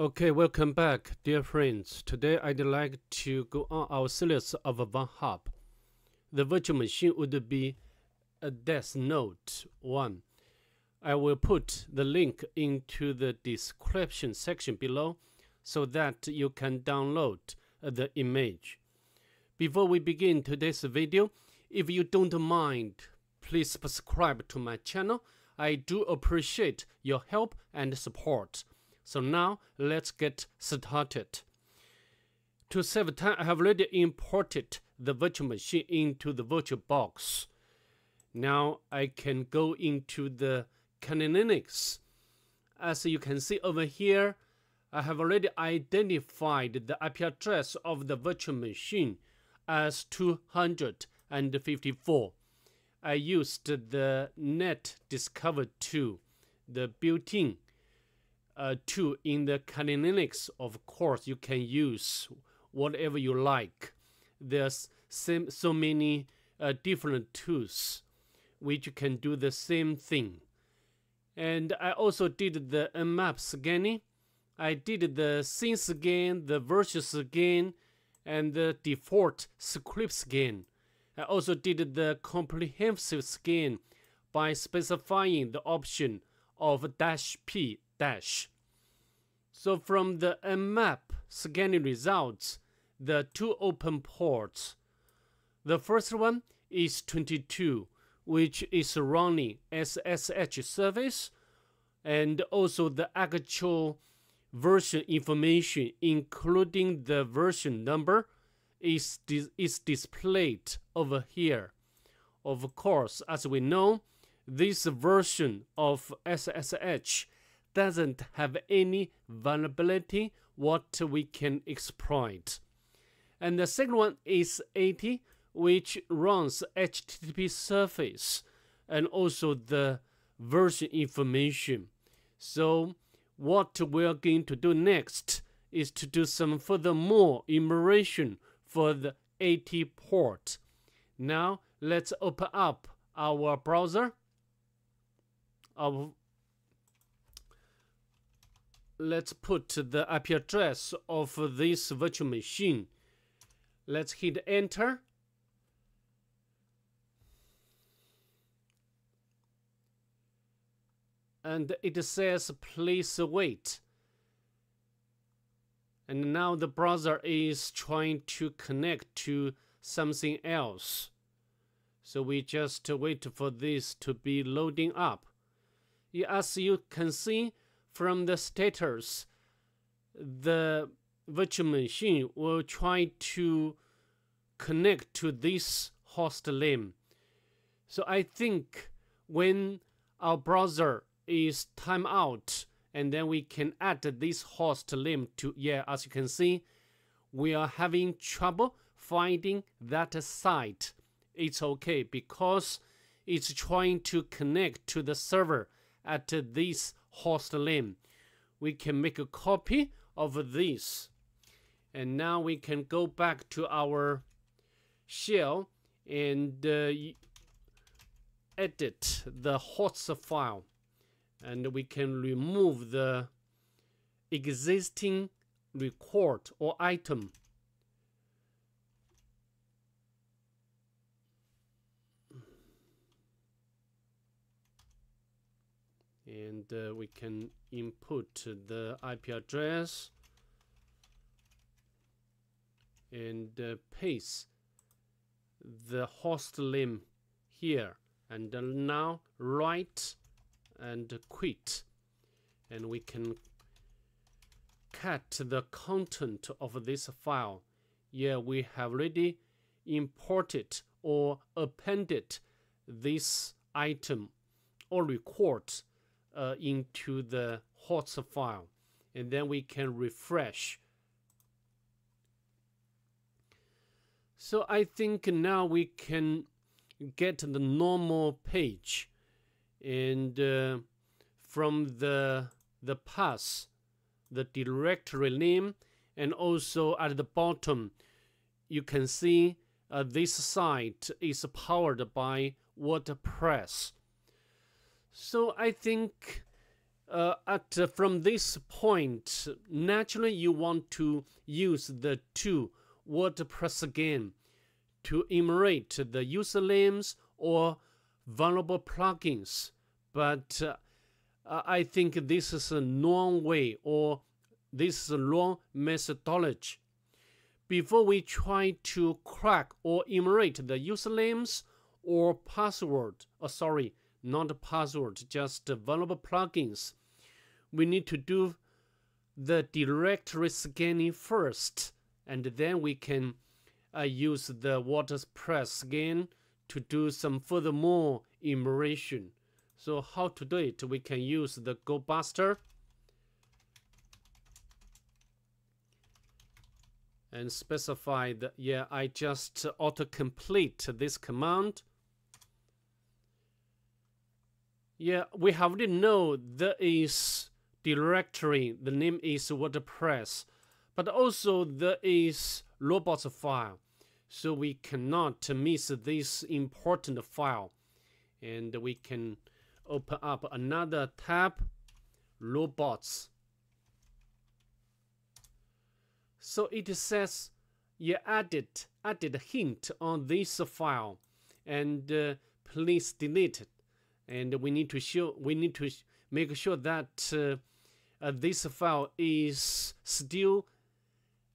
Okay, welcome back, dear friends. Today I'd like to go on our series of one hop. The virtual machine would be a Death Note 1. I will put the link into the description section below so that you can download the image. Before we begin today's video, if you don't mind, please subscribe to my channel. I do appreciate your help and support. So now let's get started. To save time, I have already imported the virtual machine into the VirtualBox. Now I can go into the Kali Linux. As you can see over here, I have already identified the IP address of the virtual machine as 254. I used the Net Discover tool, the built-in uh, tool in the Linux. Of course, you can use whatever you like. There's same, so many uh, different tools which can do the same thing. And I also did the Nmap scanning I did the scene scan, the virtual scan, and the default script scan. I also did the comprehensive scan by specifying the option of dash p dash. So from the uh, Nmap scanning results, the two open ports. The first one is 22, which is running SSH service, and also the actual version information, including the version number, is, dis is displayed over here. Of course, as we know, this version of SSH doesn't have any vulnerability what we can exploit. And the second one is 80, which runs HTTP service and also the version information. So what we're going to do next is to do some furthermore immersion for the 80 port. Now let's open up our browser. Our, let's put the IP address of this virtual machine. Let's hit enter. and it says please wait and now the browser is trying to connect to something else so we just wait for this to be loading up as you can see from the status the virtual machine will try to connect to this host name so i think when our browser is timeout and then we can add this host name to yeah as you can see we are having trouble finding that site. It's okay because it's trying to connect to the server at this host name we can make a copy of this. And now we can go back to our shell and uh, edit the host file. And we can remove the existing record or item and uh, we can input the IP address and uh, paste the host name here. And uh, now write and quit. And we can cut the content of this file. Yeah we have already imported or appended this item or record uh, into the host file and then we can refresh. So I think now we can get the normal page. And uh, from the the path the directory name and also at the bottom you can see uh, this site is powered by WordPress so I think uh, at uh, from this point, naturally you want to use the two WordPress again to enumerate the usernames or vulnerable plugins. But uh, I think this is a wrong way or this is a wrong methodology. Before we try to crack or enumerate the usernames or password, oh, sorry, not password, just vulnerable plugins, we need to do the directory scanning first, and then we can uh, use the WordPress scan to do some furthermore enumeration. So how to do it? We can use the GoBuster and specify that, yeah, I just auto-complete this command. Yeah, we already know there is directory, the name is WordPress, but also there is robots file. So we cannot miss this important file. And we can open up another tab, robots. So it says you added added hint on this file, and uh, please delete it. And we need to show we need to make sure that uh, uh, this file is still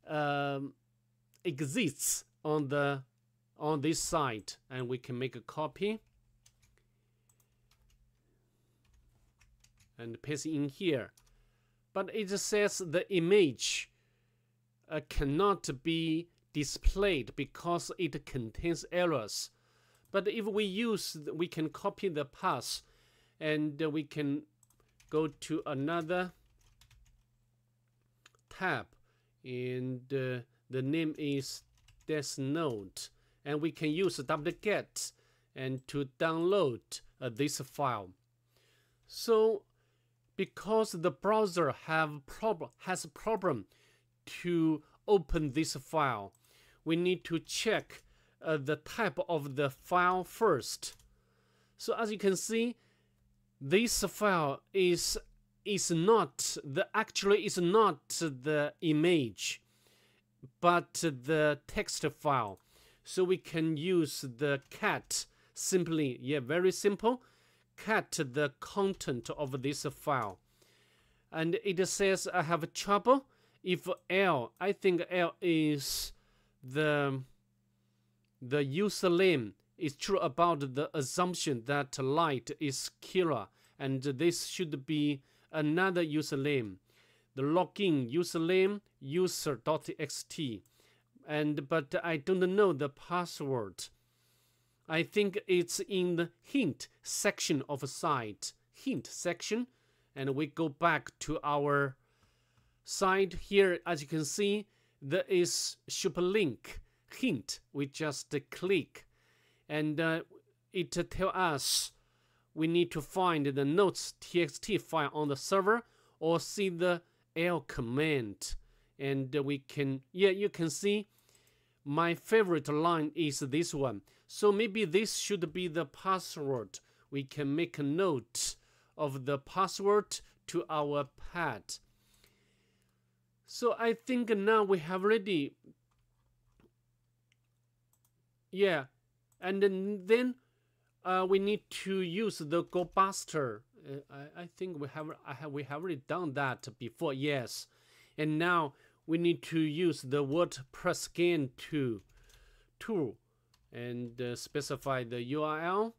um, exists on the on this site, and we can make a copy and paste in here. But it says the image uh, cannot be displayed because it contains errors. But if we use, we can copy the path and we can go to another tab and uh, the name is Desktop and we can use wget and to download uh, this file. So because the browser have problem has a problem to open this file, we need to check uh, the type of the file first. So as you can see, this file is is not the actually is not the image, but the text file. So we can use the cat simply, yeah, very simple Cat the content of this file. And it says I have trouble if L, I think L is the, the username is true about the assumption that light is killer and this should be another username. The login username user.txt and but I don't know the password. I think it's in the hint section of a site. Hint section. And we go back to our site here. As you can see, there is super link hint. We just click and uh, it tell us we need to find the notes txt file on the server or see the l command and we can yeah you can see my favorite line is this one so maybe this should be the password. We can make a note of the password to our pad. So I think now we have already, yeah, and then uh, we need to use the GoBuster. Uh, I, I think we have I have we have already done that before. Yes, and now we need to use the WordPress scan tool tool and uh, specify the URL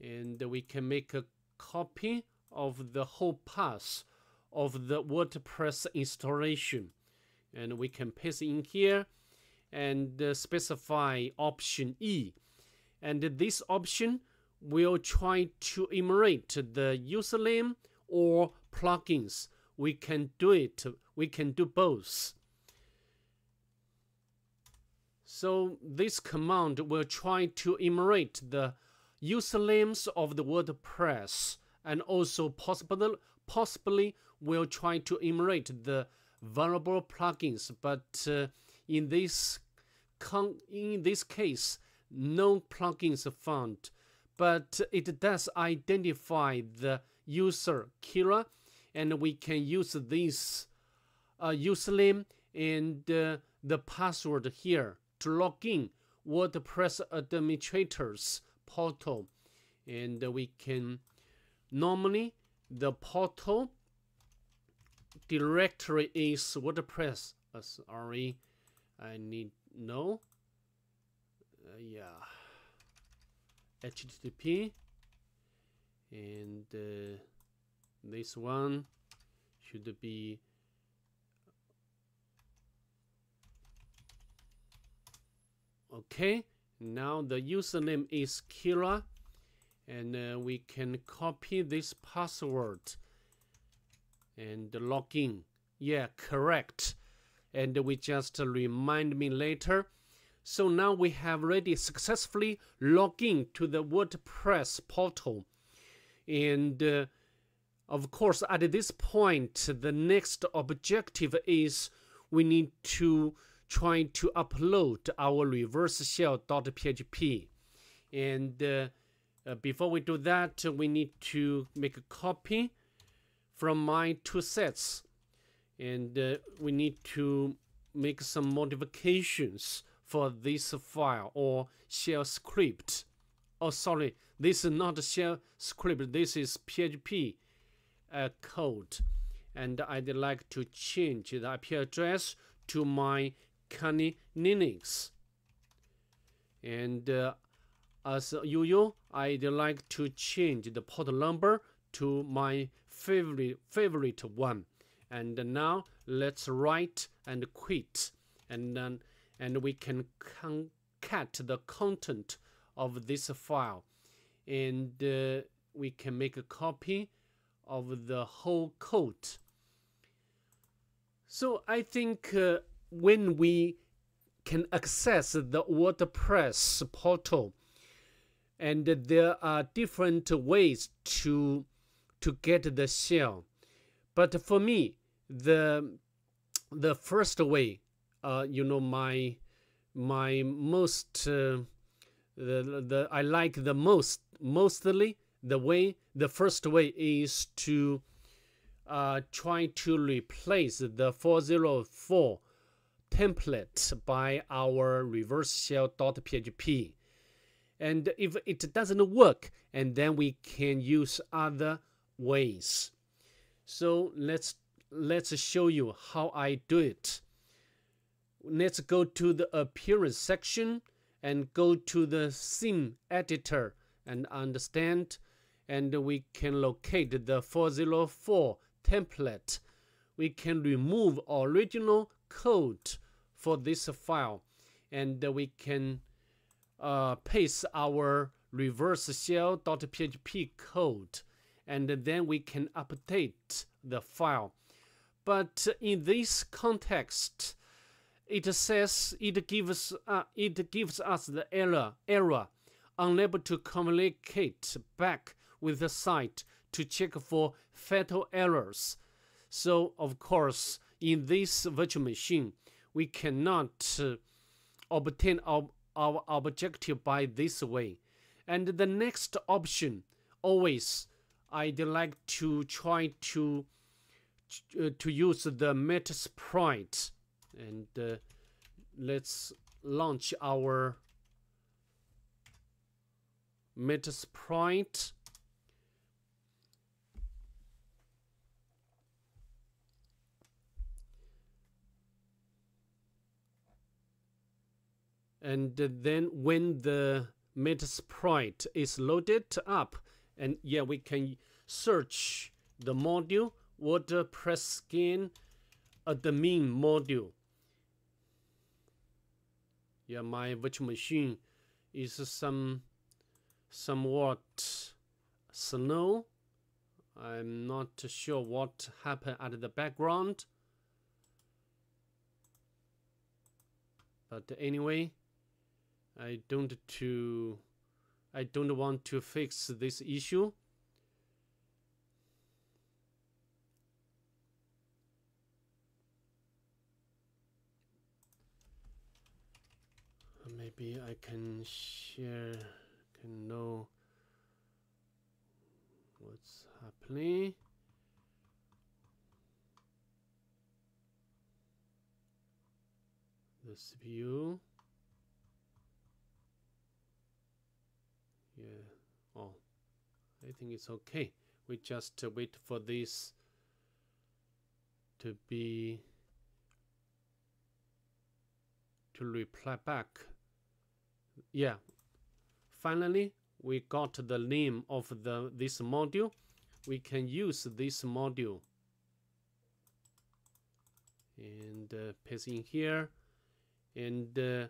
and we can make a copy of the whole path of the WordPress installation and we can paste in here and uh, specify option E. And this option will try to enumerate the username or plugins. We can do it. We can do both. So this command will try to enumerate the usernames of the WordPress and also possibly, possibly will try to enumerate the vulnerable plugins. But uh, in this in this case, no plugins found. But it does identify the user Kira, and we can use this uh, username and uh, the password here to log in WordPress administrators portal, and we can normally the portal directory is WordPress. Uh, sorry, I need no. Uh, yeah, HTTP, and uh, this one should be okay. Now the username is Kira and uh, we can copy this password and log in yeah correct and we just remind me later. So now we have already successfully logged in to the WordPress portal. And uh, of course at this point the next objective is we need to try to upload our reverse shell.php and uh, uh, before we do that we need to make a copy from my two sets and uh, we need to make some modifications for this file or shell script. Oh sorry this is not shell script this is php uh, code. And I'd like to change the IP address to my Kali Linux. And uh, as usual I'd like to change the port number to my favorite favorite one and now let's write and quit. And then and we can cut the content of this file. And uh, we can make a copy of the whole code. So I think uh, when we can access the WordPress portal and there are different ways to to get the shell but for me the the first way uh, you know my my most uh, the, the I like the most mostly the way the first way is to uh, try to replace the 404 template by our reverse shell.php and if it doesn't work and then we can use other ways. So let's let's show you how I do it let's go to the appearance section and go to the theme editor and understand and we can locate the 404 template we can remove original code for this file and we can uh, paste our reverse shell.php code and then we can update the file. But in this context, it says it gives uh, it gives us the error error unable to communicate back with the site to check for fatal errors. So of course, in this virtual machine, we cannot uh, obtain our, our objective by this way. And the next option, always, I'd like to try to to use the Metasploit, and uh, let's launch our Metasploit. and then when the Metasploit is loaded up and yeah we can search the module WordPress skin admin module. Yeah my virtual machine is some somewhat slow I'm not sure what happened at the background. But anyway I don't to I don't want to fix this issue. Maybe I can share can know what's happening. The CPU yeah oh I think it's okay. We just uh, wait for this to be to reply back yeah. Finally we got the name of the this module. We can use this module. And uh, paste in here. And uh,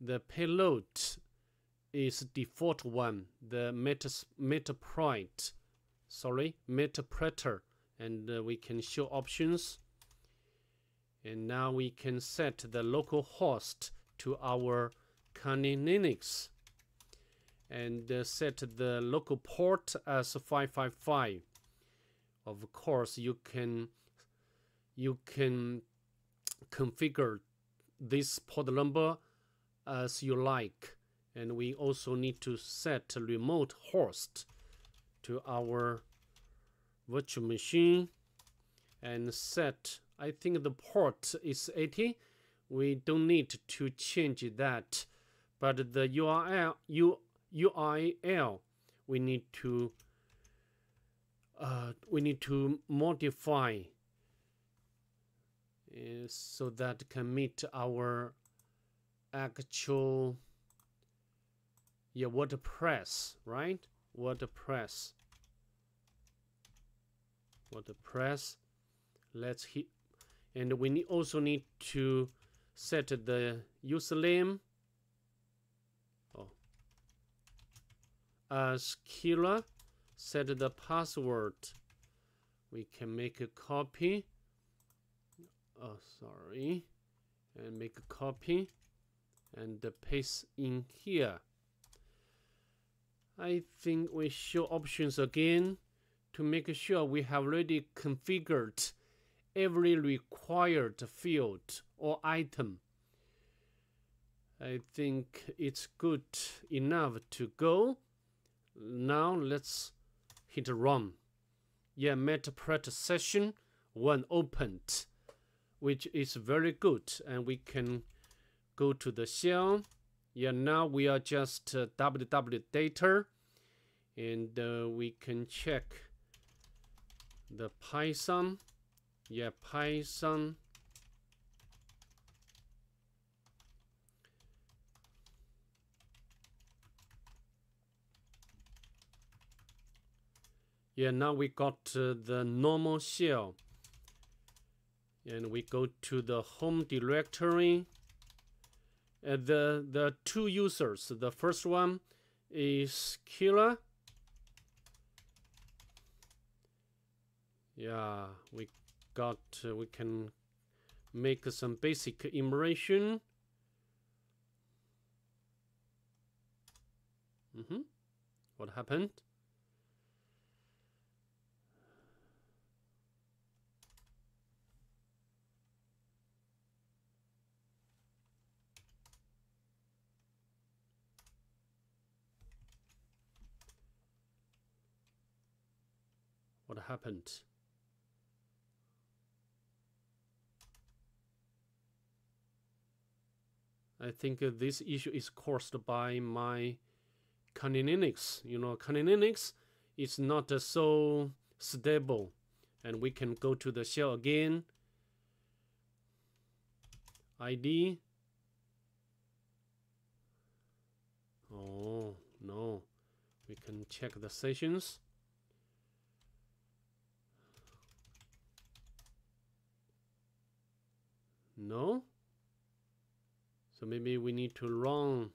the payload is default one. The meta metaprite sorry metapreter and uh, we can show options. And now we can set the local host to our Linux and uh, set the local port as 555 of course you can you can configure this port number as you like. And we also need to set remote host to our virtual machine and set I think the port is 80 we don't need to change that but the URL U, URL we need to uh, we need to modify uh, so that can meet our actual yeah WordPress right? WordPress. WordPress. Let's hit and we also need to set the username as killer set the password we can make a copy oh sorry and make a copy and paste in here I think we show options again to make sure we have already configured every required field or item. I think it's good enough to go. Now let's hit run. Yeah, Metapret session one opened, which is very good, and we can go to the shell. Yeah, now we are just uh, www data, and uh, we can check the Python yeah Python yeah now we got uh, the normal shell. And we go to the home directory. Uh, the the two users the first one is killer yeah we got uh, we can make some basic immersion mm -hmm. what happened happened I think uh, this issue is caused by my Kali Linux. You know, Kali Linux is not uh, so stable. And we can go to the shell again. ID. Oh, no. We can check the sessions. No? So maybe we need to run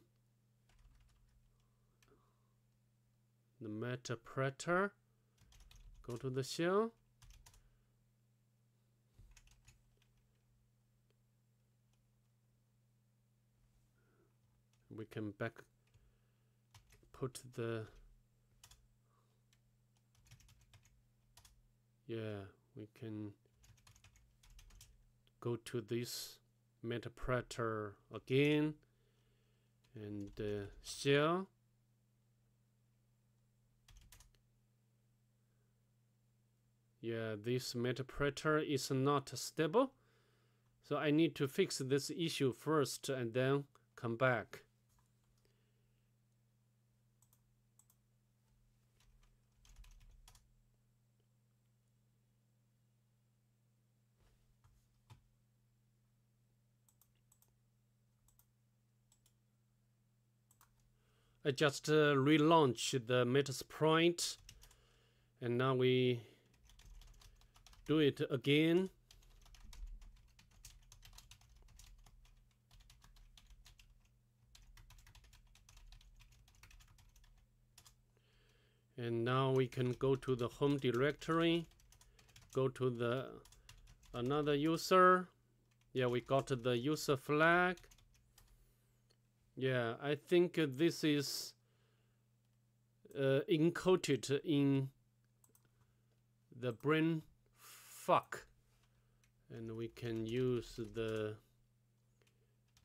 the metapreter. Go to the shell. We can back put the yeah we can go to this metapreter again and uh, shell Yeah, this interpreter is not stable. So I need to fix this issue first and then come back. Just uh, relaunch the Metasploit and now we do it again. And now we can go to the home directory, go to the another user. Yeah, we got the user flag yeah, I think this is uh, encoded in the brain fuck. And we can use the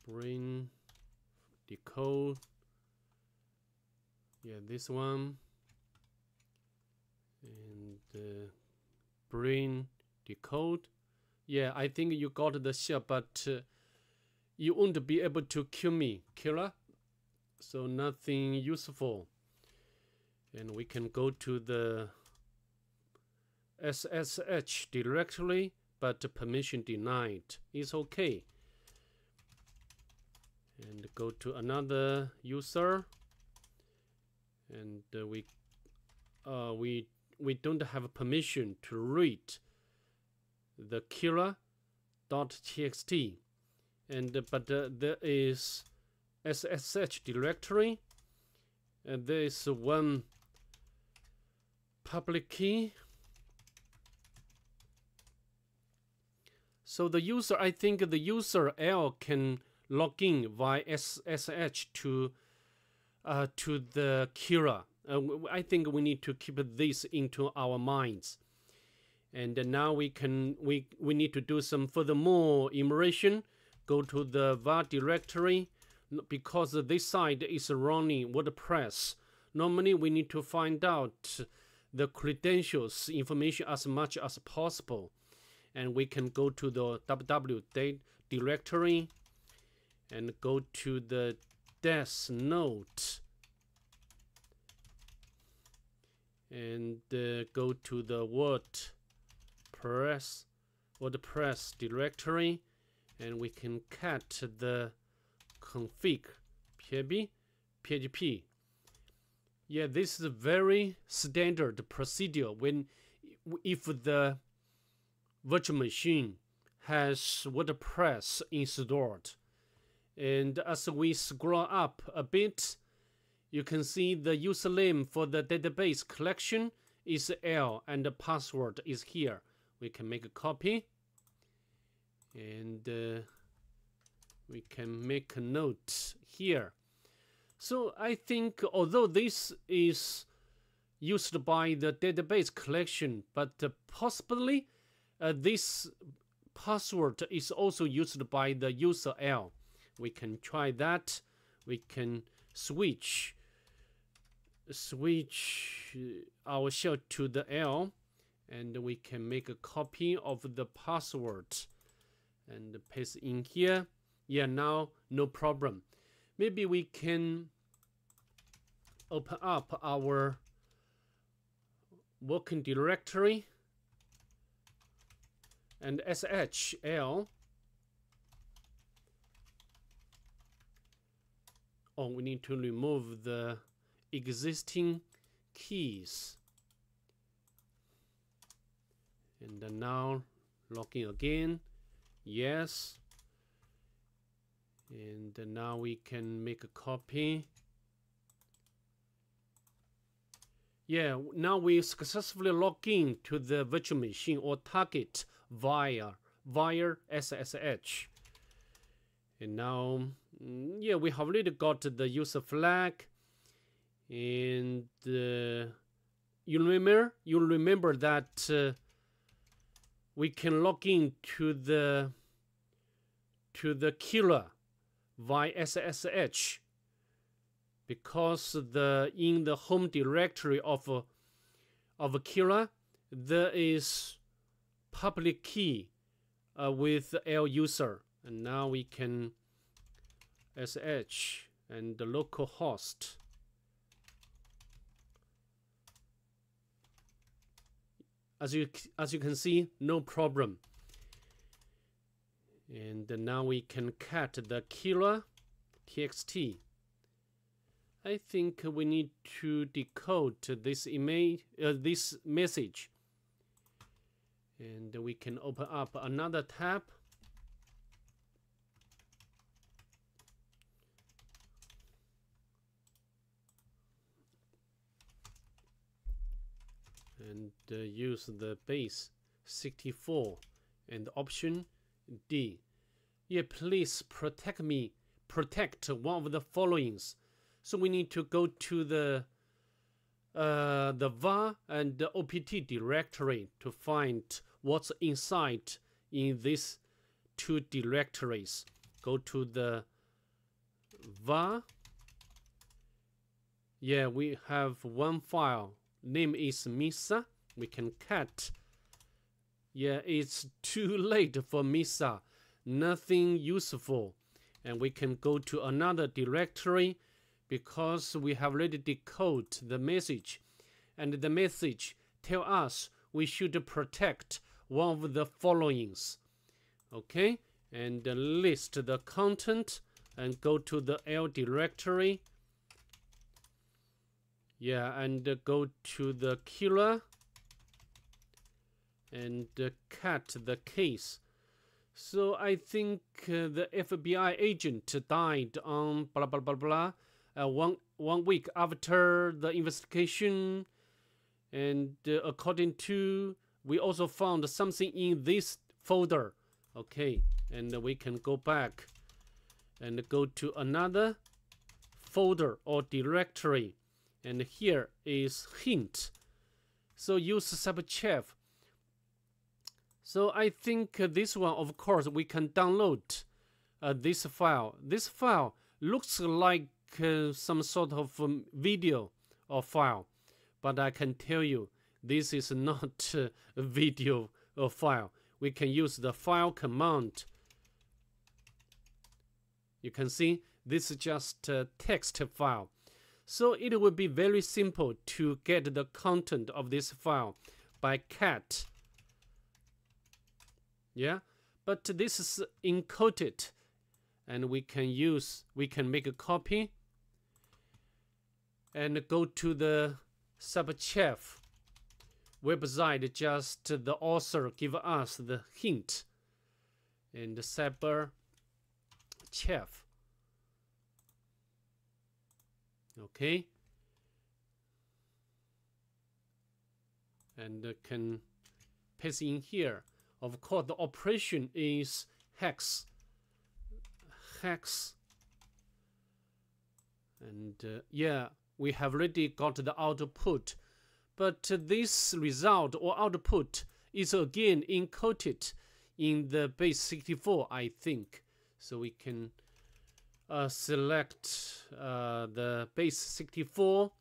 brain decode. Yeah this one. And uh, brain decode. Yeah I think you got the shell but uh, you won't be able to kill me, killer. So nothing useful. And we can go to the SSH directly, but permission denied. It's okay. And go to another user. And uh, we uh, we we don't have permission to read the killer.txt and uh, but uh, there is SSH directory and there is one public key so the user I think the user L can log in via SSH to uh, to the Kira. Uh, I think we need to keep this into our minds. And now we can we we need to do some furthermore immersion go to the var directory because this side is running WordPress. Normally we need to find out the credentials information as much as possible. And we can go to the www directory and go to the desk note and uh, go to the WordPress WordPress directory and we can cut the config PHP, PHP. Yeah, this is a very standard procedure when if the virtual machine has WordPress installed. And as we scroll up a bit, you can see the username for the database collection is L and the password is here. We can make a copy and uh, we can make a note here. So I think although this is used by the database collection, but uh, possibly uh, this password is also used by the user L. We can try that. We can switch switch our shell to the L and we can make a copy of the password and paste in here. Yeah, now no problem. Maybe we can open up our working directory and SHL. Oh, we need to remove the existing keys. And then now login again yes. And now we can make a copy. Yeah now we successfully log in to the virtual machine or target via via SSH and now mm, yeah we have already got the user flag. And uh, you remember you remember that uh, we can log in to the to the killer via SSH because the in the home directory of of killer there is public key uh, with L user. And now we can sh and the local host. As you as you can see no problem and now we can cut the killer txt I think we need to decode this image uh, this message. And we can open up another tab. And uh, use the base 64 and option D. Yeah, please protect me, protect one of the followings. So we need to go to the uh, the var and the opt directory to find what's inside in these two directories. Go to the var. Yeah, we have one file name is Misa. We can cat. Yeah, it's too late for Misa. Nothing useful. And we can go to another directory because we have already decoded the message. And the message tell us we should protect one of the followings. Okay, and list the content and go to the L directory yeah and go to the killer and uh, cat the case. So i think uh, the fbi agent died on blah blah blah blah uh, one one week after the investigation. And uh, according to we also found something in this folder. Okay and we can go back and go to another folder or directory. And here is hint. So use subchef so I think uh, this one of course we can download uh, this file. This file looks like uh, some sort of um, video or file but I can tell you this is not uh, a video or file. We can use the file command. You can see this is just a text file. So it will be very simple to get the content of this file by cat. Yeah, but this is encoded. And we can use, we can make a copy and go to the subchef. Website just the author give us the hint. And cyber chef okay? And can paste in here of course the operation is hex. Hex. And uh, yeah we have already got the output. But uh, this result or output is again encoded in the base 64 I think. So we can uh, select uh, the base 64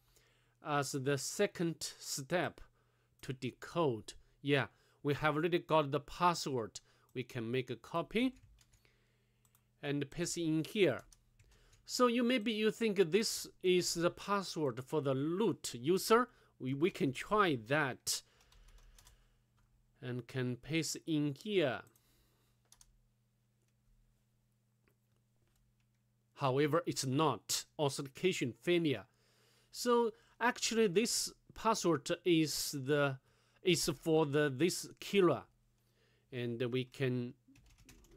as the second step to decode. Yeah, we have already got the password. We can make a copy and paste in here. So you maybe you think this is the password for the root user. We, we can try that and can paste in here. However, it's not authentication failure. So actually this password is the is for the this killer and we can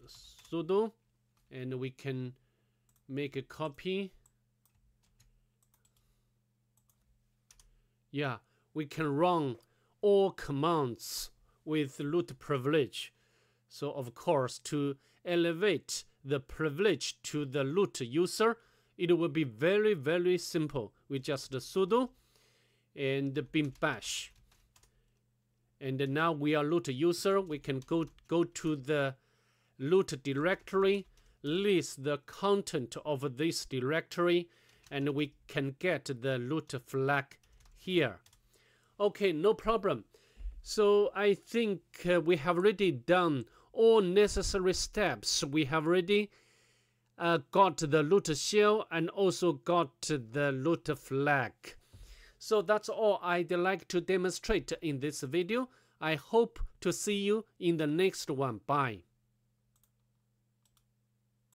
sudo and we can make a copy yeah we can run all commands with root privilege so of course to elevate the privilege to the root user, it will be very, very simple. We just sudo and bin bash. And now we are root user. We can go, go to the root directory, list the content of this directory, and we can get the root flag here. Okay, no problem. So I think uh, we have already done all necessary steps. We have already uh, got the root shell and also got the root flag. So that's all I'd like to demonstrate in this video. I hope to see you in the next one. Bye.